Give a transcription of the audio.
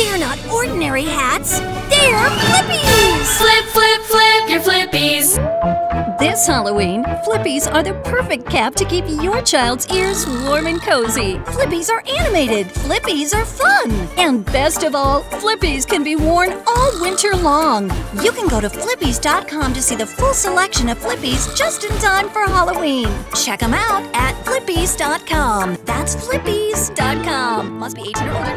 They're not ordinary hats, they're Flipeez! Flip, flip, flip your Flipeez. This Halloween, Flipeez are the perfect cap to keep your child's ears warm and cozy. Flipeez are animated, Flipeez are fun, and best of all, Flipeez can be worn all winter long. You can go to flipeez.com to see the full selection of Flipeez just in time for Halloween. Check them out at flipeez.com. That's flipeez.com. Must be 18 or older.